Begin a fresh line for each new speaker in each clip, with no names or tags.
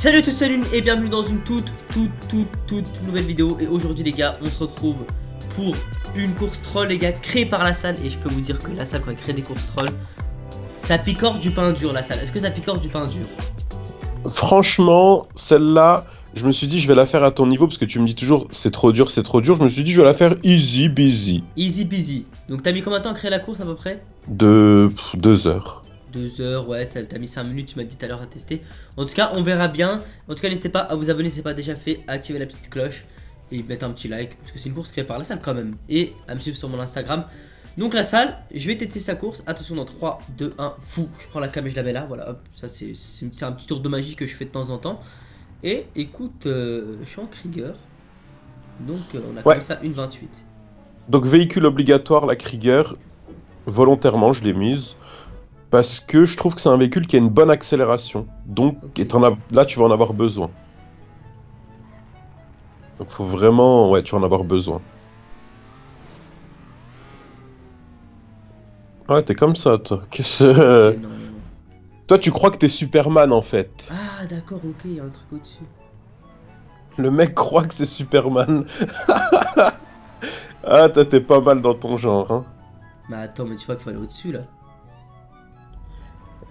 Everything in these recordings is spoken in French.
Salut à tous, salut et bienvenue dans une toute, toute, toute, toute nouvelle vidéo. Et aujourd'hui les gars, on se retrouve pour une course troll les gars, créée par la salle. Et je peux vous dire que la salle quand elle crée des courses troll, ça picore du pain dur la salle. Est-ce que ça picore du pain dur?
Franchement, celle-là, je me suis dit je vais la faire à ton niveau parce que tu me dis toujours c'est trop dur, c'est trop dur. Je me suis dit je vais la faire easy busy.
Easy peasy. Donc t'as mis combien de temps à créer la course à peu près?
De pff, deux heures.
Deux heures, ouais, t'as mis 5 minutes, tu m'as dit tout à l'heure à tester. En tout cas, on verra bien. En tout cas, n'hésitez pas à vous abonner si ce n'est pas déjà fait, à activer la petite cloche et mettre un petit like parce que c'est une course créée par la salle quand même. Et à me suivre sur mon Instagram. Donc la salle, je vais tester sa course. Attention dans 3, 2, 1, fou. Je prends la cam et je la mets là. Voilà, hop, ça c'est un petit tour de magie que je fais de temps en temps. Et écoute, euh, je suis en Krieger. Donc euh, on a
Ouais.
comme ça une 28.
Donc véhicule obligatoire, la Krieger, volontairement je l'ai mise. Parce que je trouve que c'est un véhicule qui a une bonne accélération. Donc et as- là tu vas en avoir besoin. Donc faut vraiment... Ouais, tu vas en avoir besoin. Ouais, t'es comme ça, toi. Qu'est-ce que-
Ok, non, non, non.
Toi, tu crois que t'es Superman, en fait.
Ah d'accord, ok, il y a un truc au-dessus.
Le mec croit que c'est Superman. ah, toi, t'es pas mal dans ton genre, hein.
Mais attends, mais tu vois qu'il faut aller au-dessus là.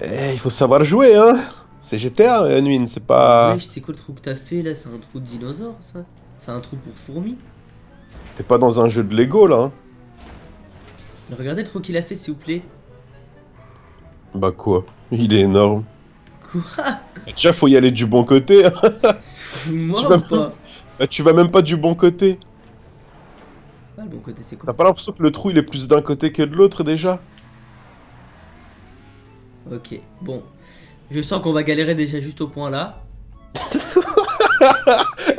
Eh, il faut savoir jouer, hein. C'est GTA, euh, Nwin, c'est pas...
Wesh, c'est quoi le trou que t'as fait là? C'est un trou de dinosaure ça? C'est un trou pour fourmis?
T'es pas dans un jeu de Lego, là, hein.
Mais Regardez le trou qu'il a fait s'il vous plaît.
Bah quoi? Il est énorme.
Quoi?
Déjà, faut y aller du bon côté. hein.
Moi
Tu vas
ou pas?
Bah, tu vas même pas du bon côté.
Ah le bon côté c'est quoi?
T'as pas l'impression que le trou, il est plus d'un côté que de l'autre, déjà?
Ok, bon. Je sens qu'on va galérer déjà juste au point là.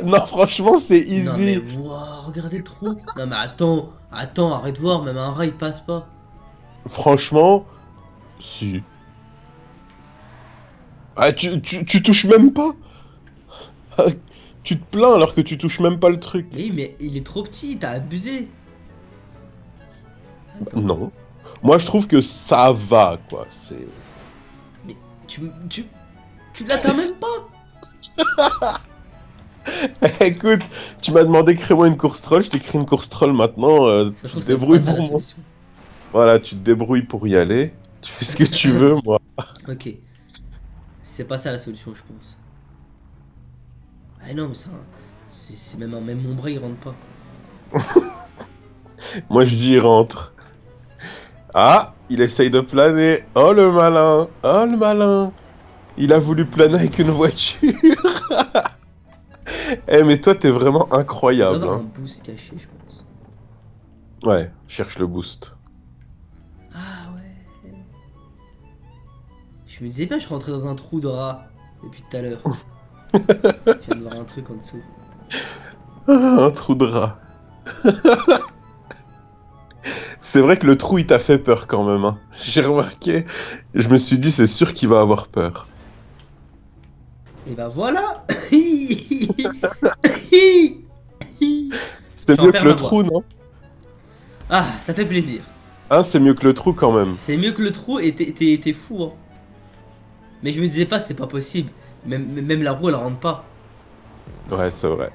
Non, franchement, c'est
Non mais
easy.
wow, regardez le trou. Non mais attends, attends, arrête de voir, même un rat il passe pas.
Franchement, si. Ah, tu, tu, tu touches même pas Tu te plains alors que tu touches même pas le truc.
Oui mais il est trop petit, t'as abusé. Attends,
Non. Moi, je trouve que ça va, quoi. C'est.
Tu, tu, tu l'atteins même pas
Écoute, tu m'as demandé crée-moi une course troll, je t'écris une course troll maintenant. euh, tu te débrouilles pour moi. Voilà, tu te débrouilles pour y aller. Tu fais ce que tu veux, moi.
Ok. C'est pas ça la solution, je pense. Ah non, mais ça. C'est c'est même un même ombre, il rentre pas.
Moi, je dis il rentre. Ah, il essaye de planer. Oh le malin. Oh le malin. Il a voulu planer avec une voiture. Eh, mais toi, t'es vraiment incroyable.
avoir un
hein.
boost caché, je pense.
Ouais, cherche le boost.
Ah ouais. Je me disais pas, je rentrais dans un trou de rat depuis tout à l'heure. je viens de voir un truc en dessous.
Un trou de rat. C'est vrai que le trou, il t'a fait peur quand même. hein. J'ai remarqué. Je me suis dit, c'est sûr qu'il va avoir peur.
Et bah voilà
C'est mieux que le
voix.
trou, non?
Ah, ça fait plaisir.
Hein, c'est mieux que le trou quand même.
C'est mieux que le trou et t'es fou, hein. Mais je me disais pas, c'est pas possible. Même, même la roue, elle rentre pas.
Ouais, c'est vrai.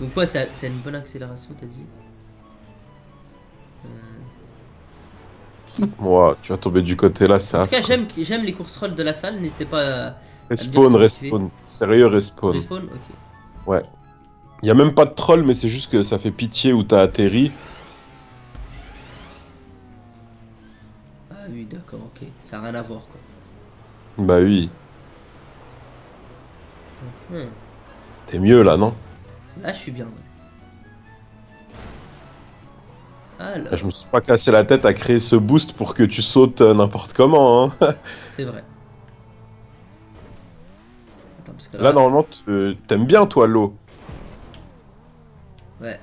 Donc quoi, c'est une bonne accélération, t'as dit Euh,
Moi, tu vas tomber du côté là, c'est
En tout cas, j'aime les courses rolls de la salle. N'hésitez pas à
Respawn, respawn. Sérieux, respawn.
respawn. Ok.
Ouais. Y a même pas de troll, mais c'est juste que ça fait pitié où t'as atterri.
Ah oui, d'accord, ok. Ça a rien à voir, quoi.
Bah oui.
Hmm.
T'es mieux là, non?
Là, je suis bien. Alors,
Je me suis pas cassé la tête à créer ce boost pour que tu sautes euh, n'importe comment. Hein.
c'est vrai. Attends, parce que là,
Là, normalement, t'aimes bien, toi, l'eau.
ouais.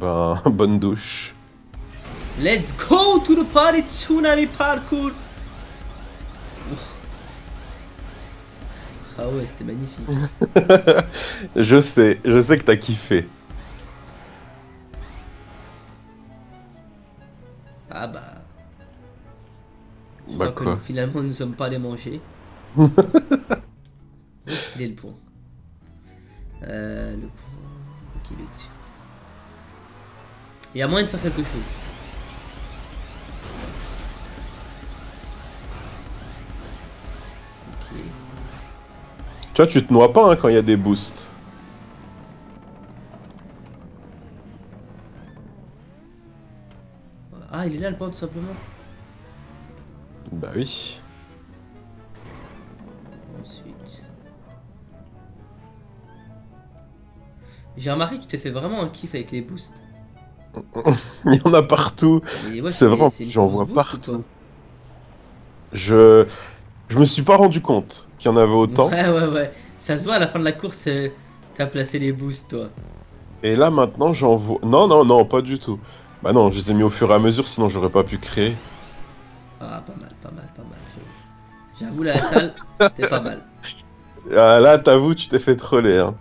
Ben, bonne douche.
Let's go to the party tsunami parkour. Ah ouais, c'était magnifique.
Je sais, je sais que t'as kiffé.
Ah bah. crois
Bah,
que
quoi
nous, finalement nous ne sommes pas allés manger. Où est-ce qu'il est le pont euh, Le pont. Ok, il est dessus. Il y a moyen de faire quelque chose. Ok.
Tu vois, tu te noies pas hein, quand il y a des boosts.
Ah, il est là le pont tout simplement.
Bah oui.
Ensuite. J'ai remarqué que tu t'es fait vraiment un kiff avec les boosts.
Il y en a partout.
Ouais,
C'est vrai,
c'est une
j'en vois
boost
partout. Je. Je me suis pas rendu compte qu'il y en avait autant.
Ouais, ouais, ouais. Ça se voit à la fin de la course, euh, t'as placé les boosts, toi.
Et là maintenant j'en vois. Non, non, non, pas du tout. Bah non, je les ai mis au fur et à mesure, sinon j'aurais pas pu créer.
Ah, pas mal, pas mal, pas mal. j'avoue. J'avoue, la salle, c'était pas mal.
Ah, là, t'avoues, tu t'es fait troller. Hein.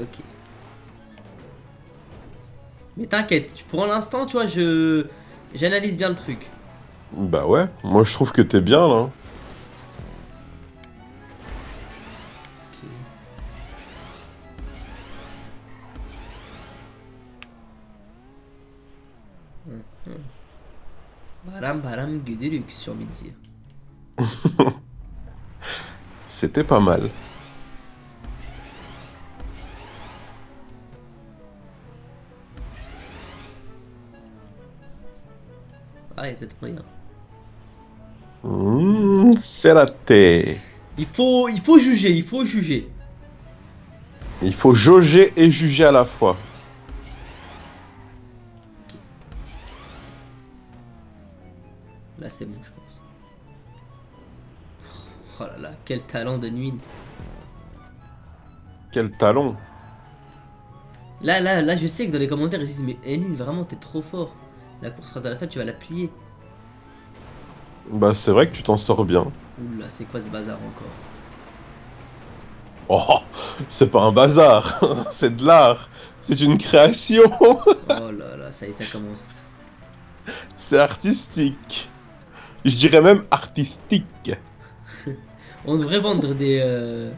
Ok. Mais t'inquiète, pour l'instant, tu vois, je. J'analyse bien le truc.
Bah ouais, moi je trouve que t'es bien là.
Baram baram güdürük, j'ai envie de dire.
C'était pas mal.
Ah, il y a peut-être moyen.
Mmh, c'est raté.
Il faut, il faut juger, il faut juger.
Il faut jauger et juger à la fois.
Là, c'est bon, je pense. Oh là là, quel talent de nuit.
Quel talon.
Là, là, là, je sais que dans les commentaires, ils disent Mais Enune, vraiment, t'es trop fort. La course à la salle, tu vas la plier.
Bah c'est vrai que tu t'en sors bien.
Oula, c'est quoi ce bazar encore?
Oh, c'est pas un bazar, c'est de l'art. C'est une création.
Oh là là, ça y est, ça commence.
c'est artistique. Je dirais même artistique.
On devrait vendre des. Euh...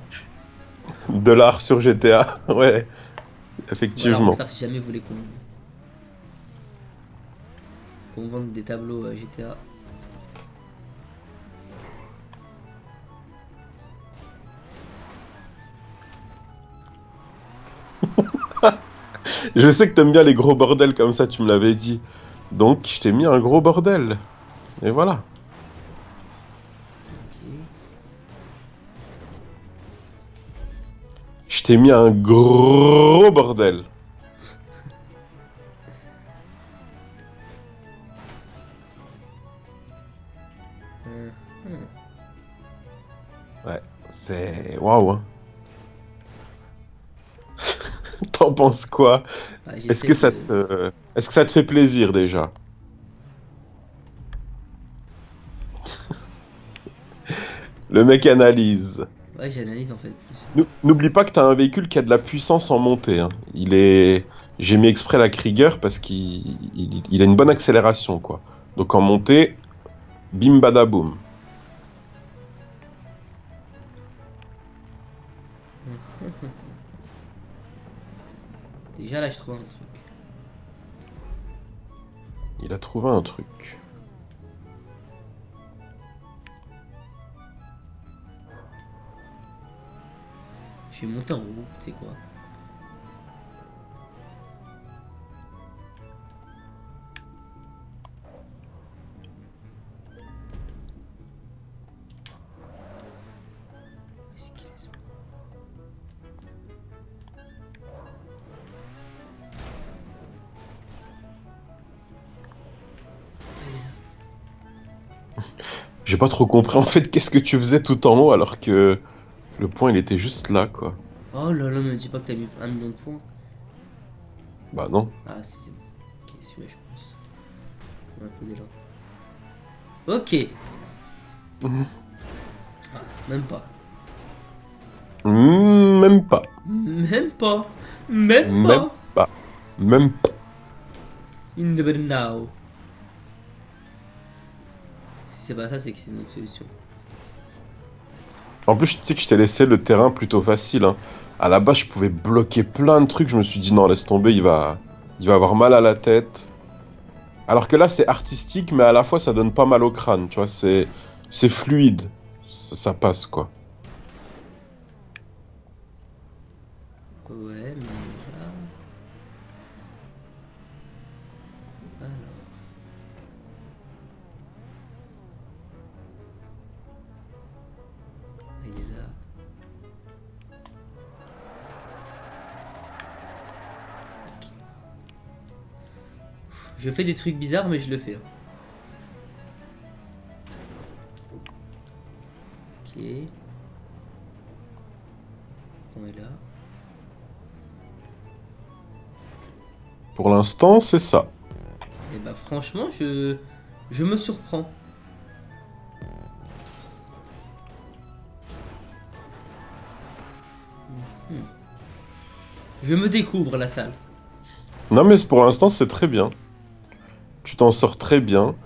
De l'art sur GTA. Ouais,
Voilà,
effectivement.
ça, si jamais vous voulez qu'on. Qu'on des tableaux GTA.
Je sais que t'aimes bien les gros bordels comme ça, tu me l'avais dit. Donc je t'ai mis un gros bordel. Et voilà. Je t'ai mis un gros bordel.
Hmm.
C'est... Waouh. hein. T'en penses quoi?
Bah,
Est-ce que ça te... Est-ce que ça te fait plaisir déjà? Le mec analyse.
Ouais, j'analyse en fait
N'oublie pas que t'as un véhicule qui a de la puissance en montée. hein. Il est... J'ai mis exprès la Krieger parce qu'il il- il a une bonne accélération, quoi. Donc en montée, bim badaboum.
Déjà là, je trouve un truc.
Il a trouvé un truc.
Je vais monter en tu sais quoi.
J'ai pas trop compris en fait qu'est-ce que tu faisais tout en haut alors que le point il était juste là, quoi.
Oh là là, me dis pas que t'as mis un million de points.
Bah non.
Ah, si, c'est bon. Ok, celui-là, je pense. Un peu d'élan. Ok. Ah, même pas.
Même pas.
Même pas. Même
Même
pas.
Même pas.
In the now. C'est pas ça, c'est que c'est une autre solution.
En plus, tu sais que je t'ai laissé le terrain plutôt facile. Hein. À la base, je pouvais bloquer plein de trucs. Je me suis dit non, laisse tomber, il va, il va avoir mal à la tête. Alors que là, c'est artistique, mais à la fois, ça donne pas mal au crâne. Tu vois, c'est, c'est fluide. Ça, ça passe quoi.
Ouais, mais Je fais des trucs bizarres, mais je le fais. hein. Ok. On est là.
Pour l'instant, c'est ça.
Et bah franchement, je, je me surprends. Mhm. Je me découvre la salle.
Non, mais pour l'instant, c'est très bien. Tu t'en sors très bien.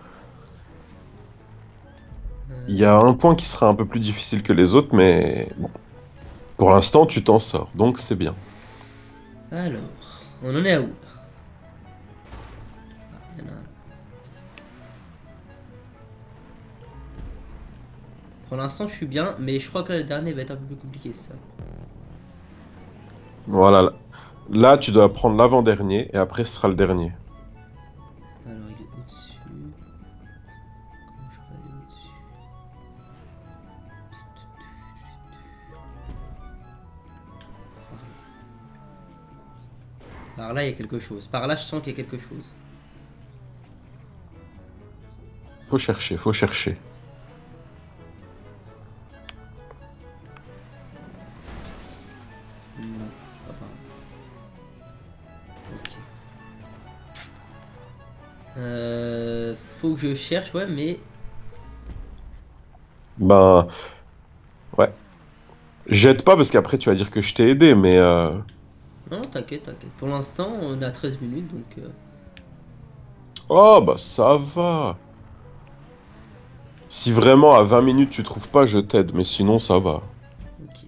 Il y a un point qui sera un peu plus difficile que les autres, mais bon. Pour l'instant, tu t'en sors, donc c'est bien.
Alors, on en est à où Ah, a. Pour l'instant, je suis bien, mais je crois que le dernier va être un peu plus compliqué, ça.
Voilà. Là, Là, tu dois prendre l'avant-dernier, et après, ce sera le dernier.
Par là, il y a quelque chose. Par là, je sens qu'il y a quelque chose.
Faut chercher, faut chercher.
Non, enfin. Ok. Euh, faut que je cherche, ouais, mais
Ben. Ouais. Jette pas, parce qu'après, tu vas dire que je t'ai aidé, mais. euh,
non, t'inquiète, t'inquiète. Pour l'instant, on est à 13 minutes, donc euh,
Oh, bah ça va. Si vraiment à 20 minutes tu trouves pas, je t'aide, mais sinon ça va.
ok.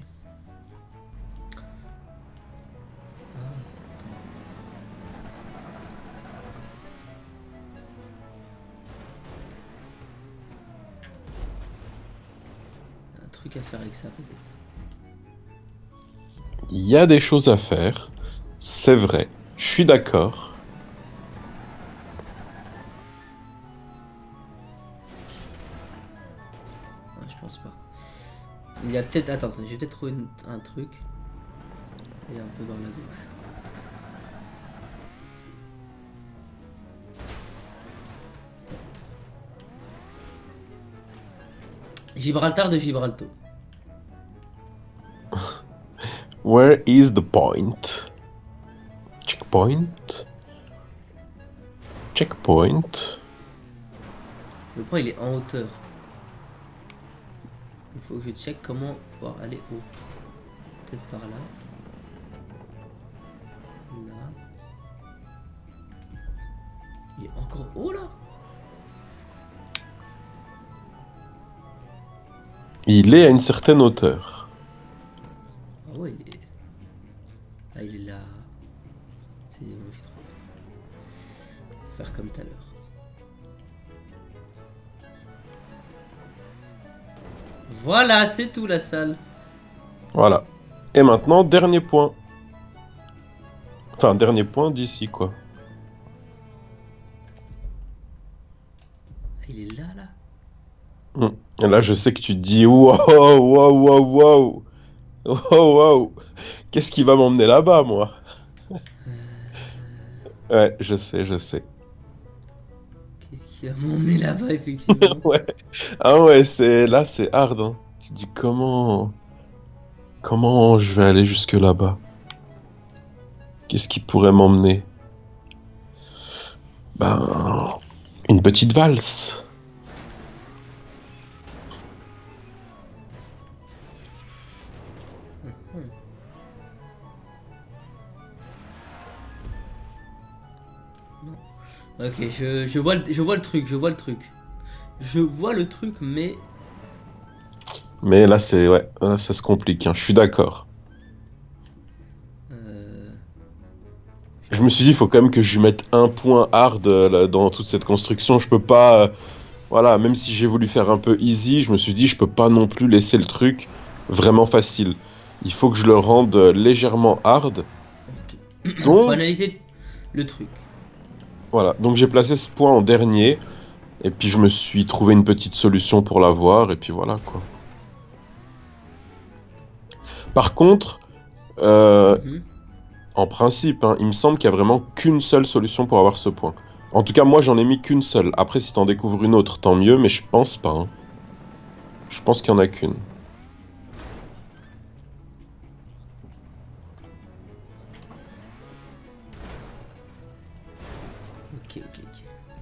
Un truc à faire avec ça, peut-être.
Il y a des choses à faire, c'est vrai. Je suis d'accord.
Ah, je pense pas. Il y a peut-être. Attends, j'ai peut-être trouvé une- un truc. Il est un peu dans la gauche. Gibraltar de Gibraltar.
Where is the point? Checkpoint? Checkpoint?
Le point il est en hauteur. Il faut que je check comment pouvoir aller haut. Peut-être par là. Là. Il est encore haut là
Il est à une certaine hauteur.
Ah ouais, il est. Ah, il est là. C'est bon, j'ai trouvé. Faire comme tout à l'heure. Voilà, c'est tout la salle.
Voilà. Et maintenant, dernier point. Enfin, dernier point d'ici, quoi.
Ah, il est là, là.
Et là, je sais que tu te dis wow, wow, wow, wow, wow, wow. Qu'est-ce qui va m'emmener là-bas, moi? Ouais, je sais, je sais.
Qui là-bas.
Ah ouais, c'est là, c'est hard. Hein. Tu dis comment, comment je vais aller jusque là-bas? Qu'est-ce qui pourrait m'emmener? Ben, une petite valse.
Ok, je, je, vois le, je vois le truc, je vois le truc. Je vois le truc, mais.
Mais là, c'est. Ouais, là, ça se complique, hein, je suis d'accord.
euh,
Je me suis dit, il faut quand même que je lui mette un point hard euh, là, dans toute cette construction. Je peux pas. euh, voilà, même si j'ai voulu faire un peu easy, je me suis dit, je peux pas non plus laisser le truc vraiment facile. Il faut que je le rende légèrement hard.
ok.
Donc,
Faut analyser le truc.
Voilà. Donc j'ai placé ce point en dernier. Et puis je me suis trouvé une petite solution pour l'avoir. Et puis voilà quoi. Par contre, euh,
Mhm.
en principe, hein, il me semble qu'il y a vraiment qu'une seule solution pour avoir ce point. En tout cas, moi j'en ai mis qu'une seule. Après, si t'en découvres une autre, tant mieux, mais je pense pas. hein. Je pense qu'il y en a qu'une.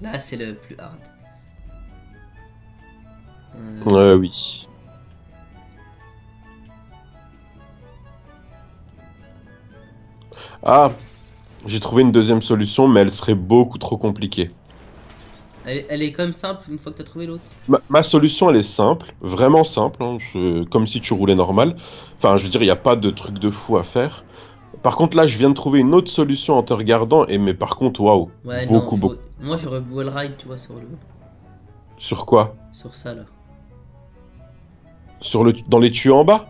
Là, c'est le plus hard. Euh,
oui. Ah, j'ai trouvé une deuxième solution, mais elle serait beaucoup trop compliquée.
elle, est- elle est quand même simple une fois que t'as trouvé l'autre.
Ma, ma solution, elle est simple, vraiment simple, hein, je- comme si tu roulais normal. Enfin, je veux dire, il n'y a pas de truc de fou à faire. Par contre, là, je viens de trouver une autre solution en te regardant, et mais par contre, waouh,
Ouais,
beaucoup,
non, faut-
beaucoup.
Moi, j'aurais voulu le ride, tu vois, sur le,
Sur quoi?
sur ça là.
Sur le, dans les tuyaux en bas?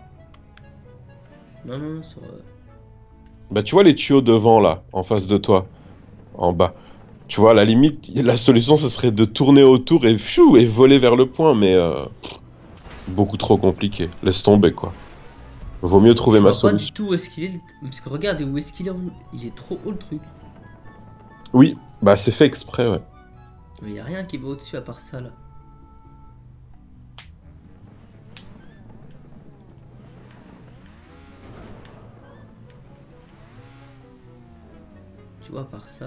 Non, non, sur. euh,
Bah, tu vois les tuyaux devant, là, en face de toi, en bas. Tu vois, à la limite, la solution, ce serait de tourner autour et, pfiou, et voler vers le point, mais euh, beaucoup trop compliqué. Laisse tomber, quoi. Vaut mieux trouver
je
ma
vois pas
solution.
du tout où est-ce qu'il est. Parce que regarde où est-ce qu'il est. en- Il est trop haut le truc.
Oui, bah, c'est fait exprès, ouais.
Mais y a rien qui va au-dessus à part ça là. Tu vois, à part ça.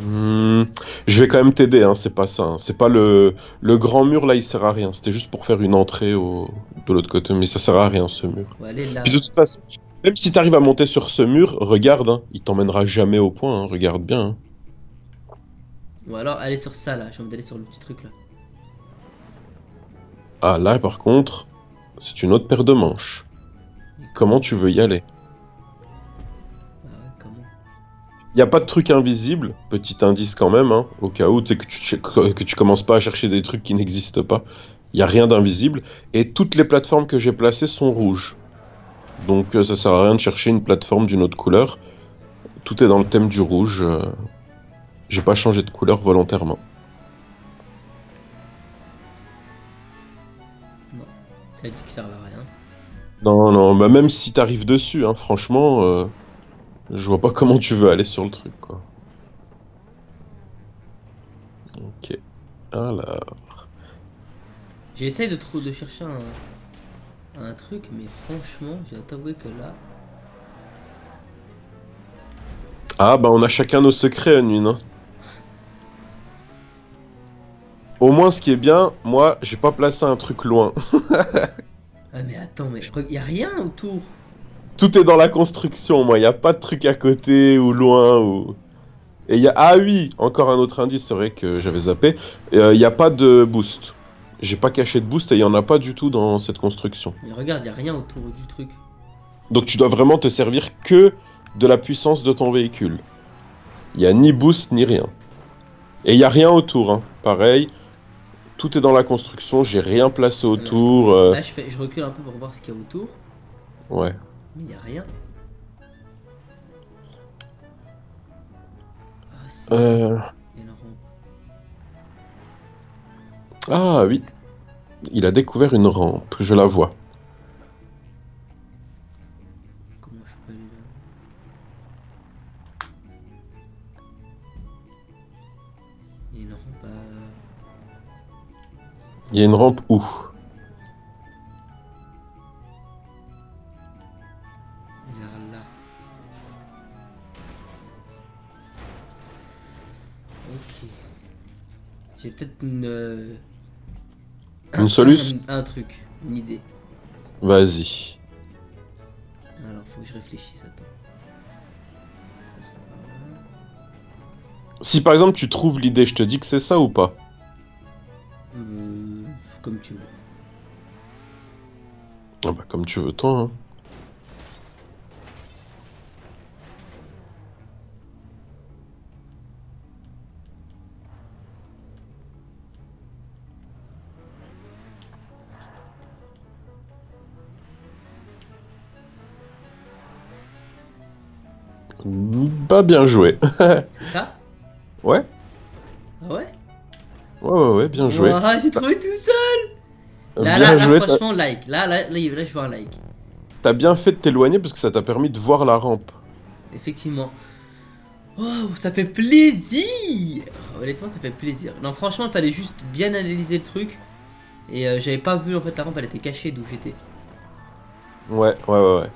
Hmm, je vais quand même t'aider, hein, c'est pas ça. hein. C'est pas le, le grand mur là, il sert à rien. C'était juste pour faire une entrée au, de l'autre côté, mais ça sert à rien ce mur.
Ouais, allez là.
Puis de toute façon, même si t'arrives à monter sur ce mur, regarde, hein, il t'emmènera jamais au point, hein, regarde bien.
Ou alors aller sur ça là. J'ai envie d'aller sur le petit truc là.
Ah là, par contre, c'est une autre paire de manches. Comment tu veux y aller?
Ah ouais, comment?
Il a pas de truc invisible, petit indice quand même, hein, au cas où que tu que tu commences pas à chercher des trucs qui n'existent pas. Il y a rien d'invisible et toutes les plateformes que j'ai placées sont rouges. Donc euh, ça sert à rien de chercher une plateforme d'une autre couleur. Tout est dans le thème du rouge. euh, J'ai pas changé de couleur volontairement.
T'as dit que ça servait à rien.
Non, non, bah même si t'arrives dessus, hein, franchement, euh, je vois pas comment tu veux aller sur le truc, quoi. Ok. Alors.
J'essaie de, de chercher un, un truc, mais franchement, j'ai t'avouer que là.
Ah, bah on a chacun nos secrets, Anune. hein. Au moins, ce qui est bien, moi, j'ai pas placé un truc loin.
Ah, mais attends, mais re- y a rien autour.
Tout est dans la construction, moi. Y a pas de truc à côté ou loin ou. Et y a ah oui, encore un autre indice. C'est vrai que j'avais zappé. Il y a pas de boost. J'ai pas caché de boost et y en a pas du tout dans cette construction.
Mais regarde, y a rien autour du truc.
Donc tu dois vraiment te servir que de la puissance de ton véhicule. Il y a ni boost ni rien. Et il y a rien autour, hein. pareil. Tout est dans la construction, j'ai rien placé autour. euh,
Là, je, fais, je recule un peu pour voir ce qu'il y a autour,
Ouais.
mais y a rien. Ah,
Euh. Ah oui. Il a découvert une rampe, je la vois.
Comment je peux aller là? Il y a une rampe à...
Il y a une rampe où
vers là. Ok. J'ai peut-être une... euh,
Une solution
Un, un truc, une idée.
Vas-y.
Alors, faut que je réfléchisse, attends.
Si par exemple tu trouves l'idée, je te dis que c'est ça ou pas?
Comme tu veux.
Ah bah comme tu veux toi. Hein. Bah bien joué.
C'est ça?
Ouais,
ouais,
ouais, bien joué.
Ouah, J'ai trouvé tout seul Là,
bien
là, là,
joué. T'as-
franchement, like. Là, là, là, là, je veux un like.
T'as bien fait de t'éloigner parce que ça t'a permis de voir la rampe.
Effectivement. Wow, ça fait plaisir Honnêtement, ça fait plaisir. Non, franchement, il fallait juste bien analyser le truc. Et euh, j'avais pas vu, en fait, la rampe, elle était cachée d'où j'étais.
Ouais, ouais, ouais, ouais.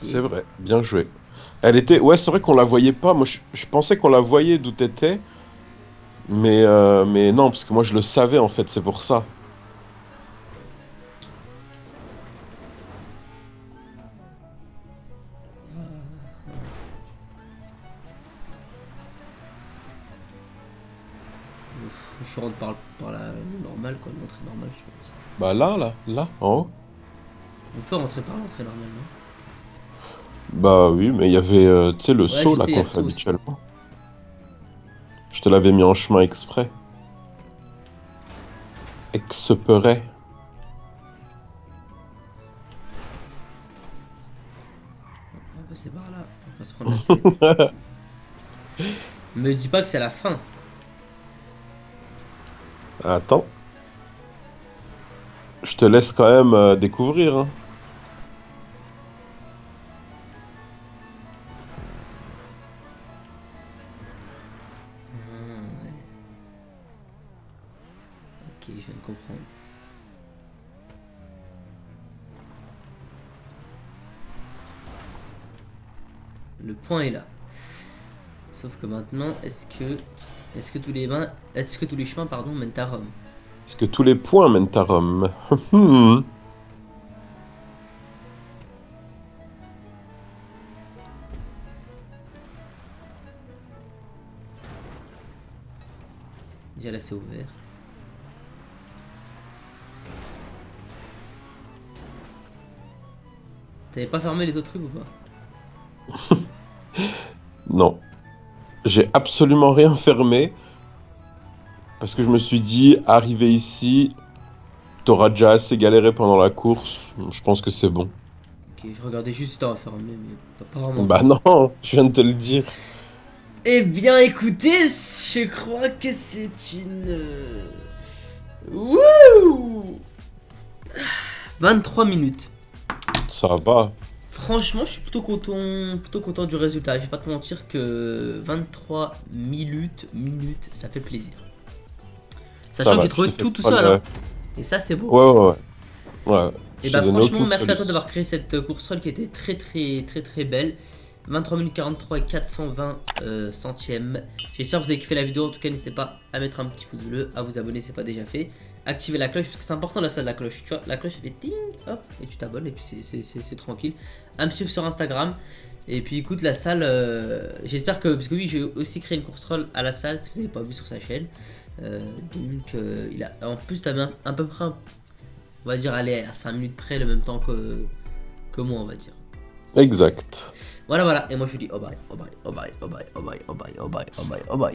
C'est vrai, bien joué. Elle était. Ouais, c'est vrai qu'on la voyait pas. Moi, je, je pensais qu'on la voyait d'où t'étais. Mais, euh, mais non, parce que moi, je le savais en fait, c'est pour ça.
Je rentre par, par la normale, quoi, l'entrée normale, je pense.
Bah là, là, là, en haut.
On peut rentrer par l'entrée normale, non?
Bah oui, mais il y avait, euh, tu sais, le saut là qu'on fait habituellement. Je te l'avais mis en chemin exprès. Exprès.
On va passer par là, on va pas se prendre la tête. Me dis pas que c'est la fin.
Attends. Je te laisse quand même euh, découvrir. Hein.
Point est là. Sauf que maintenant, est-ce que, est-ce que tous les mains, est-ce que tous les chemins, pardon, mènent à Rome?
Est-ce que tous les points mènent à Rome?
Déjà là, c'est ouvert. T'avais pas fermé les autres trucs ou pas.
J'ai absolument rien fermé. Parce que je me suis dit, arrivé ici, t'auras déjà assez galéré pendant la course. Je pense que c'est bon.
Ok, je regardais juste si t'avais fermé, mais pas, vraiment.
Bah non, je viens de te le dire.
Eh bien, écoutez, je crois que c'est une. euh, Wouh 23 minutes.
Ça va.
Franchement, je suis plutôt content, plutôt content du résultat. Je vais pas te mentir que 23 minutes, minutes, ça fait plaisir.
Ça
Sachant que j'ai trouvé tout tout seul. hein. Et ça, c'est beau.
Ouais, ouais, ouais. Ouais.
Et bah franchement merci à toi d'avoir créé cette euh, course roll qui était très très très très belle 23 minutes 43 et 420 euh, centièmes J'espère que vous avez kiffé la vidéo. En tout cas n'hésitez pas à mettre un petit pouce bleu À vous abonner si c'est pas déjà fait. Activer la cloche parce que c'est important la salle de la cloche. Tu vois la cloche fait ting hop et tu t'abonnes et puis c'est- tranquille. À me suivre sur Instagram. Et puis écoute la salle euh, J'espère que parce que oui j'ai aussi créé une course roll à la salle Si vous n'avez pas vu sur sa chaîne. Euh, Donc euh, il a en plus t'avais un, à peu près on va dire aller à 5 minutes près le même temps que, que moi on va dire.
Exact.
Voilà voilà et moi je vous dis oh bye oh bye oh bye oh bye oh bye oh bye oh bye oh bye oh bye